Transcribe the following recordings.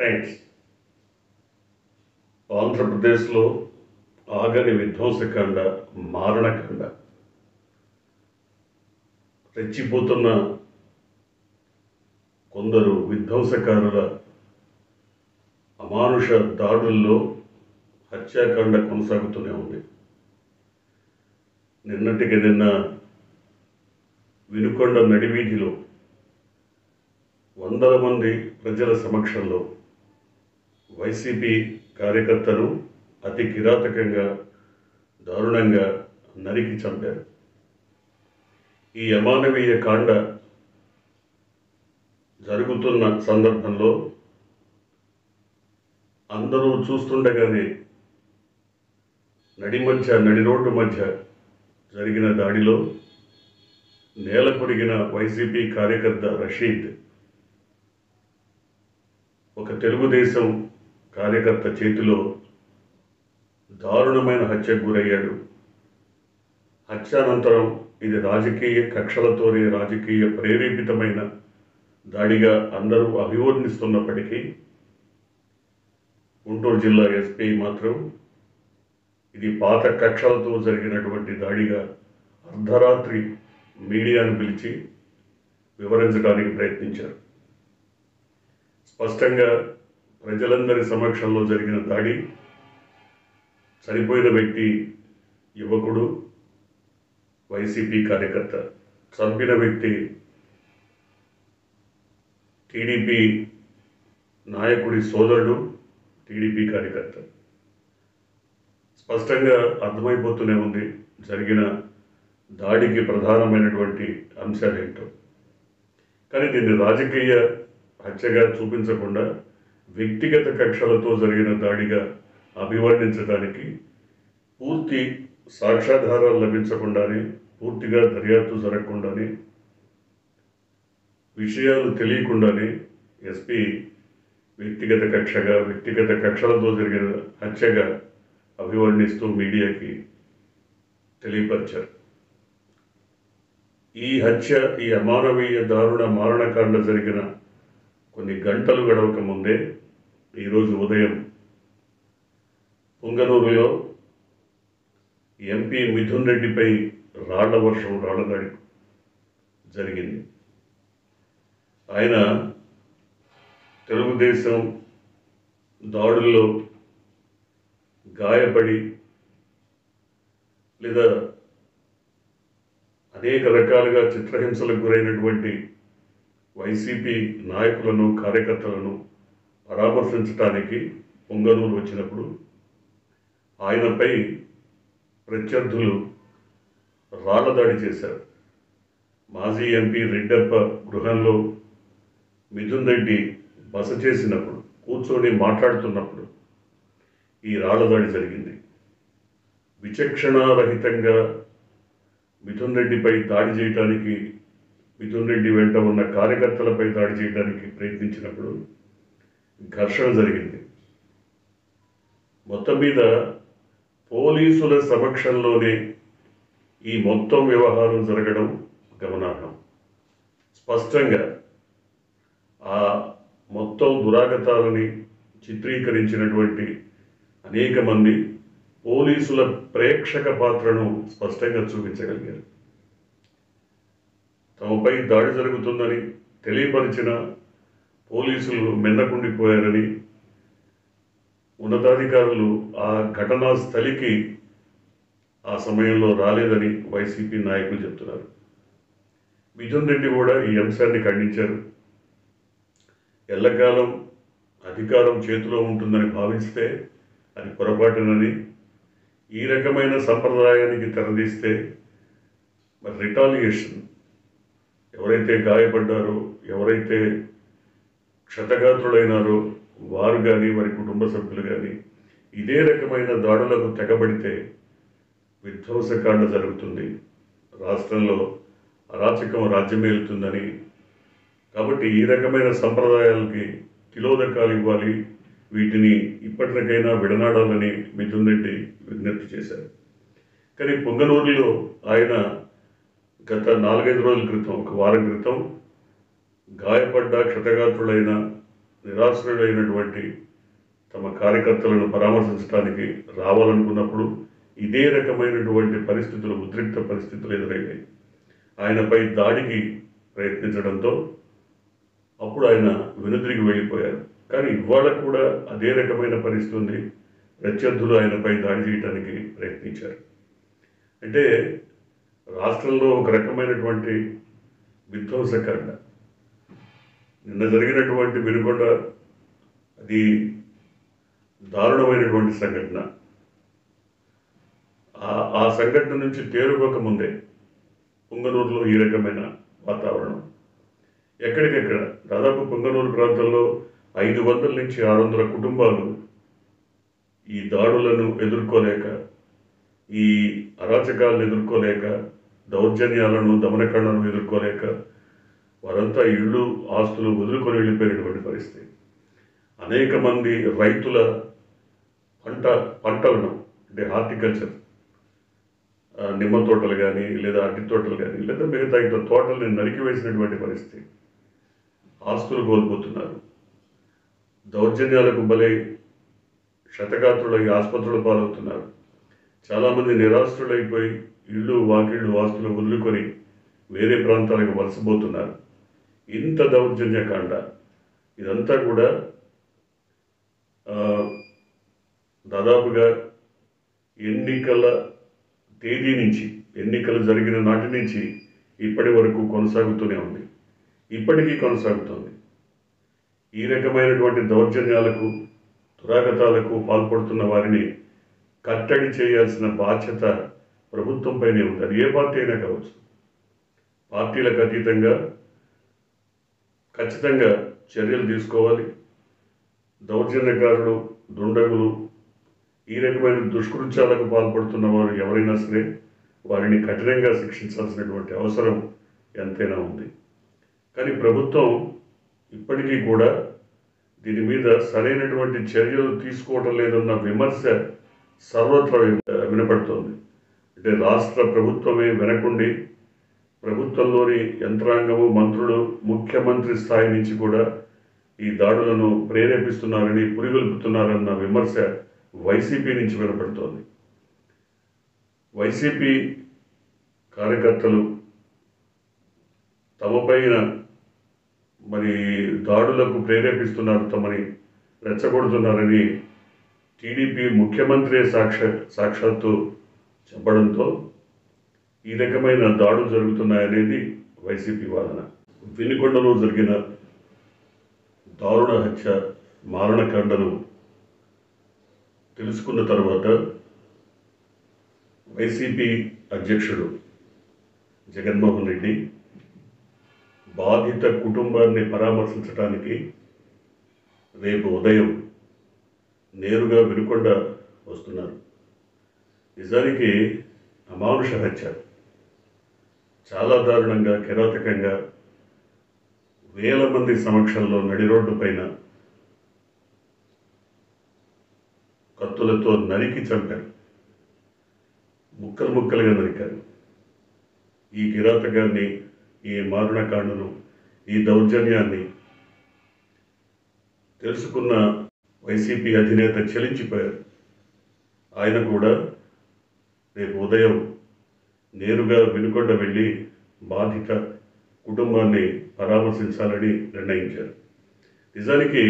Thanks ఆంధ్రప్రదేశ్లో ఆగని విధ్వంసకాండ మారణకాండ రెచ్చిపోతున్న కొందరు విధ్వంసకారుల అమానుష దాడుల్లో హత్యాకాండ కొనసాగుతూనే ఉంది. నిన్నటికి నిన్న వినుకొండ నడివీధిలో వందల మంది ప్రజల సమక్షంలో వైసీపీ కార్యకర్తలు అతి కిరాతకంగా దారుణంగా నరికి చంపారు. ఈ అమానవీయ కాండ జరుగుతున్న సందర్భంలో అందరూ చూస్తుండగానే నడి మధ్య నడి రోడ్డు మధ్య జరిగిన దాడిలో నేల కొరిగిన వైసీపీ కార్యకర్త రషీద్ ఒక తెలుగుదేశం కార్యకర్త చేతిలో దారుణమైన హత్యకు గురయ్యాడు. హత్యానంతరం ఇది రాజకీయ కక్షలతోనే రాజకీయ ప్రేరేపితమైన దాడిగా అందరూ అభివర్ణిస్తున్నప్పటికీ గుంటూరు జిల్లా ఎస్పీ మాత్రం ఇది పాత కక్షలతో జరిగినటువంటి దాడిగా అర్ధరాత్రి మీడియాను పిలిచి వివరించడానికి ప్రయత్నించారు. స్పష్టంగా ప్రజలందరి సమక్షంలో జరిగిన దాడి చనిపోయిన వ్యక్తి యువకుడు వైసీపీ కార్యకర్త చంపిన వ్యక్తి టీడీపీ నాయకుడి సోదరుడు టీడీపీ కార్యకర్త. స్పష్టంగా అర్థమైపోతూనే ఉంది జరిగిన దాడికి ప్రధానమైనటువంటి అంశాలేంటో. కానీ దీన్ని రాజకీయ హత్యగా చూపించకుండా వ్యక్తిగత కక్షలతో జరిగిన దాడిగా అభివర్ణించడానికి పూర్తి సాక్ష్యాధారాలు లభించకుండానే పూర్తిగా దర్యాప్తు జరగకుండానే విషయాలు తెలియకుండానే ఎస్పీ వ్యక్తిగత కక్షగా వ్యక్తిగత కక్షలతో జరిగిన హత్యగా అభివర్ణిస్తూ మీడియాకి తెలియపరిచారు. ఈ హత్య ఈ అమానవీయ దారుణ మారణకాండ జరిగిన కొన్ని గంటలు గడవక ముందే ఈరోజు ఉదయం పొంగనూరులో ఎంపీ మిథున్ రెడ్డిపై రాళ్ళ వర్షం రాళ్ళ జరిగింది. ఆయన తెలుగుదేశం దాడుల్లో గాయపడి లేదా అనేక రకాలుగా చిత్రహింసలకు గురైనటువంటి వైసీపీ నాయకులను కార్యకర్తలను పరామర్శించడానికి పొంగనూరు వచ్చినప్పుడు ఆయనపై ప్రత్యర్థులు రాళ్ళ దాడి చేశారు. మాజీ ఎంపీ రెడ్డప్ప గృహంలో మిథున్ రెడ్డి బస చేసినప్పుడు కూర్చొని మాట్లాడుతున్నప్పుడు ఈ రాళ్ళ దాడి జరిగింది. విచక్షణారహితంగా మిథున్ రెడ్డిపై దాడి చేయడానికి మిథున్ రెడ్డి వెంట ఉన్న కార్యకర్తలపై దాడి చేయడానికి ప్రయత్నించినప్పుడు ఘర్షణ జరిగింది. మొత్తం మీద పోలీసుల సమక్షంలోనే ఈ మొత్తం వ్యవహారం జరగడం గమనార్హం. స్పష్టంగా ఆ మొత్తం దురాగతాలని చిత్రీకరించినటువంటి అనేక మంది పోలీసుల ప్రేక్షక పాత్రను స్పష్టంగా చూపించగలిగారు. తమపై దాడి జరుగుతుందని తెలియపరిచిన పోలీసులు మిన్నకుండిపోయారని ఉన్నతాధికారులు ఆ ఘటనా స్థలికి ఆ సమయంలో రాలేదని వైసీపీ నాయకులు చెప్తున్నారు. మిథున్ రెడ్డి కూడా ఈ అంశాన్ని ఖండించారు. ఎల్లకాలం అధికారం చేతిలో ఉంటుందని భావిస్తే అది పొరపాటునని ఈ రకమైన సంప్రదాయానికి తెరదీస్తే మరి రిటాలియేషన్ ఎవరైతే గాయపడ్డారో ఎవరైతే క్షతగాత్రులైనారో వారు కానీ వారి కుటుంబ సభ్యులు కానీ ఇదే రకమైన దాడులకు తెగబడితే విధ్వంసకాండ జరుగుతుంది. రాష్ట్రంలో అరాచకం రాజ్యమేలుతుందని. కాబట్టి ఈ రకమైన సంప్రదాయాలకి తిలోదకాలు ఇవ్వాలి. వీటిని ఇప్పటికైనా విడనాడాలని మిథున్ రెడ్డి విజ్ఞప్తి చేశారు. కానీ పొంగనూరులో ఆయన గత నాలుగైదు రోజుల క్రితం ఒక వారం క్రితం గాయపడ్డ క్షతగాత్రులైన నిరాశ్రుడైనటువంటి తమ కార్యకర్తలను పరామర్శించడానికి రావాలనుకున్నప్పుడు ఇదే రకమైనటువంటి పరిస్థితులు ఉద్రిక్త పరిస్థితులు ఎదురయ్యాయి ఆయనపై దాడికి ప్రయత్నించడంతో అప్పుడు ఆయన వెనుదిరిగి వెళ్ళిపోయారు. కానీ ఇవాళ కూడా అదే రకమైన పరిస్థితి ఉంది. ప్రత్యర్థులు ఆయనపై దాడి చేయడానికి ప్రయత్నించారు. అంటే రాష్ట్రంలో ఒక రకమైనటువంటి విధ్వంసకరంగా నిన్న జరిగినటువంటి వెనుకొండ అది దారుణమైనటువంటి సంఘటన. ఆ- సంఘటన నుంచి తేరుకోక ముందే పుంగనూరులో ఈ రకమైన వాతావరణం. ఎక్కడికెక్కడ? దాదాపు పుంగనూరు ప్రాంతంలో ఐదు వందల నుంచి ఆరు వందల కుటుంబాలు ఈ దాడులను ఎదుర్కోలేక ఈ అరాచకాలను ఎదుర్కోలేక దౌర్జన్యాలను దమనకరణను ఎదుర్కోలేక వారంతా ఇళ్ళు ఆస్తులు వదులుకొని వెళ్ళిపోయినటువంటి పరిస్థితి. అనేక మంది రైతుల పంట పంటలను అంటే హార్టికల్చర్ నిమ్మ తోటలు కానీ లేదా అరటి తోటలు కానీ లేదా మిగతా ఇట్లా తోటల్ని నరికివేసినటువంటి పరిస్థితి. ఆస్తులు కోల్పోతున్నారు. దౌర్జన్యాలకు బలై శతగాత్రులై ఆసుపత్రులు పాలవుతున్నారు. చాలామంది నిరాశ్రులైపోయి ఇళ్ళు వాకిళ్ళు ఆస్తులు వదులుకొని వేరే ప్రాంతాలకు వలసపోతున్నారు. ఇంత దౌర్జన్యకాండ ఇదంతా కూడా దాదాపుగా ఎన్నికల తేదీ నుంచి ఎన్నికలు జరిగిన నాటి నుంచి ఇప్పటి వరకు కొనసాగుతూనే ఉంది. ఇప్పటికీ కొనసాగుతోంది. ఈ రకమైనటువంటి దౌర్జన్యాలకు దురాగతాలకు పాల్పడుతున్న వారిని కట్టడి చేయాల్సిన బాధ్యత ప్రభుత్వంపైనే ఉంది. అది ఏ పార్టీ అయినా కావచ్చు. పార్టీలకు అతీతంగా ఖచ్చితంగా చర్యలు తీసుకోవాలి. దౌర్జన్యకారులు దుండగులు ఈ రకమైన దుష్కృత్యాలకు పాల్పడుతున్న వారు ఎవరైనా సరే వారిని కఠినంగా శిక్షించాల్సినటువంటి అవసరం ఎంతైనా ఉంది. కానీ ప్రభుత్వం ఇప్పటికీ కూడా దీని మీద సరైనటువంటి చర్యలు తీసుకోవటం లేదన్న విమర్శ సర్వత్ర వినపడుతోంది. అంటే రాష్ట్ర ప్రభుత్వమే వెనకుండి ప్రభుత్వంలోని యంత్రాంగము మంత్రులు ముఖ్యమంత్రి స్థాయి నుంచి కూడా ఈ దాడులను ప్రేరేపిస్తున్నారని పురిగొల్పుతున్నారన్న విమర్శ వైసీపీ నుంచి వినపడుతోంది. వైసీపీ కార్యకర్తలు తమపైన మరి దాడులకు ప్రేరేపిస్తున్నారు తమని రెచ్చగొడుతున్నారని టీడీపీ ముఖ్యమంత్రి సాక్ష సాక్షాత్తు చెప్పడంతో ఈ రకమైన దాడులు జరుగుతున్నాయనేది వైసీపీ వాదన. వెనుకొండలో జరిగిన దారుణ హత్య మారణకాండను తెలుసుకున్న తర్వాత వైసీపీ అధ్యక్షుడు జగన్మోహన్ రెడ్డి బాధిత కుటుంబాన్ని పరామర్శించడానికి రేపు ఉదయం నేరుగా వినుకొండ వస్తున్నారు. నిజానికి అమానుష హత్య. చాలా దారుణంగా కిరాతకంగా వేల మంది సమక్షంలో నడి రోడ్డు పైన కత్తులతో నరికి చంపారు. ముక్కలు ముక్కలుగా నరికారు. ఈ కిరాతకాన్ని ఈ మారణకాండను ఈ దౌర్జన్యాన్ని తెలుసుకున్న వైసీపీ అధినేత చలించిపోయారు. ఆయన కూడా రేపు ఉదయం నేరుగా వినుకొండ వెళ్ళి బాధిత కుటుంబాన్ని పరామర్శించాలని నిర్ణయించారు. నిజానికి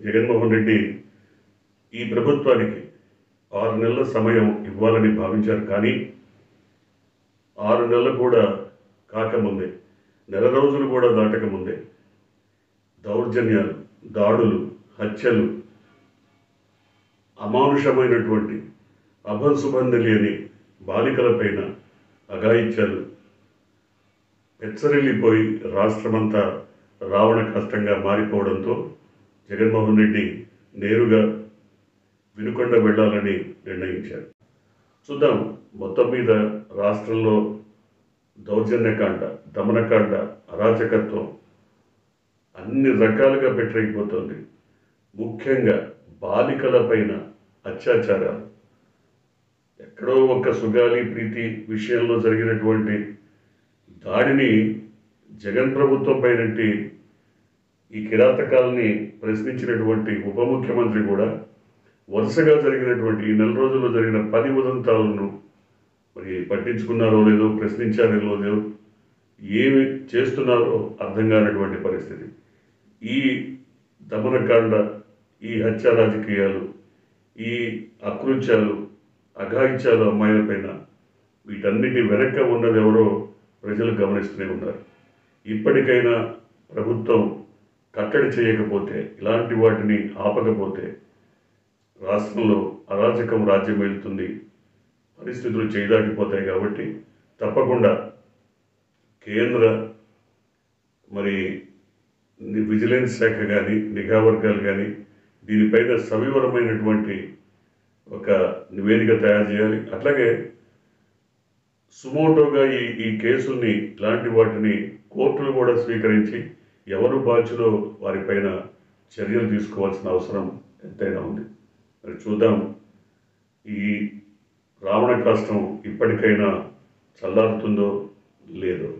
జగన్మోహన్ రెడ్డి ఈ ప్రభుత్వానికి ఆరు నెలల సమయం ఇవ్వాలని భావించారు కానీ ఆరు నెలలు కూడా కాకముందే నెల రోజులు కూడా దాటకముందే దౌర్జన్యాలు దాడులు హత్యలు అమానుషమైనటువంటి అభంశుభం తెలియని బాలికలపైన అఘాయిత్యాలు పెచ్చరిల్లిపోయి రాష్ట్రమంతా రావణ కష్టంగా మారిపోవడంతో జగన్మోహన్ రెడ్డి నేరుగా వినుకొండ వెళ్ళాలని నిర్ణయించారు. చూద్దాం మొత్తం మీద రాష్ట్రంలో దౌర్జన్యకాండ దమనకాండ అరాచకత్వం అన్ని రకాలుగా పెట్టరైపోతుంది ముఖ్యంగా బాలికల పైన అత్యాచారాలు. ఎక్కడో ఒక సుగాలి ప్రీతి విషయంలో జరిగినటువంటి దాడిని జగన్ ప్రభుత్వం పైనంటి ఈ కిరాతకాలని ప్రశ్నించినటువంటి ఉప ముఖ్యమంత్రి కూడా వరుసగా జరిగినటువంటి ఈ నెల రోజుల్లో జరిగిన పది ఉదంతాలను మరి పట్టించుకున్నారో లేదో ప్రశ్నించారో లేదో ఏమి చేస్తున్నారో అర్థం కానటువంటి పరిస్థితి. ఈ దమనకాండ ఈ హత్య రాజకీయాలు ఈ అకృత్యాలు అఘాయిత్యాలు అమ్మాయిలపైన వీటన్నిటి వెనక ఉన్నది ఎవరో ప్రజలు గమనిస్తూనే ఉన్నారు. ఇప్పటికైనా ప్రభుత్వం కట్టడి చేయకపోతే ఇలాంటి వాటిని ఆపకపోతే రాష్ట్రంలో అరాచకం రాజ్యం వెళ్తుంది. పరిస్థితులు చేయదాటిపోతాయి కాబట్టి తప్పకుండా కేంద్ర మరి విజిలెన్స్ శాఖ కానీ నిఘా వర్గాలు కానీ దీనిపైన సవివరమైనటువంటి ఒక నివేదిక తయారు చేయాలి. అట్లాగే సుమోటోగా ఈ ఈ కేసుల్ని ఇలాంటి వాటిని కోర్టులు కూడా స్వీకరించి ఎవరు బాధ్యులో వారిపైన చర్యలు తీసుకోవాల్సిన అవసరం ఎంతైనా ఉంది. మరి చూద్దాం. ఈ రావణ కష్టం ఇప్పటికైనా చల్లారుతుందో లేదో.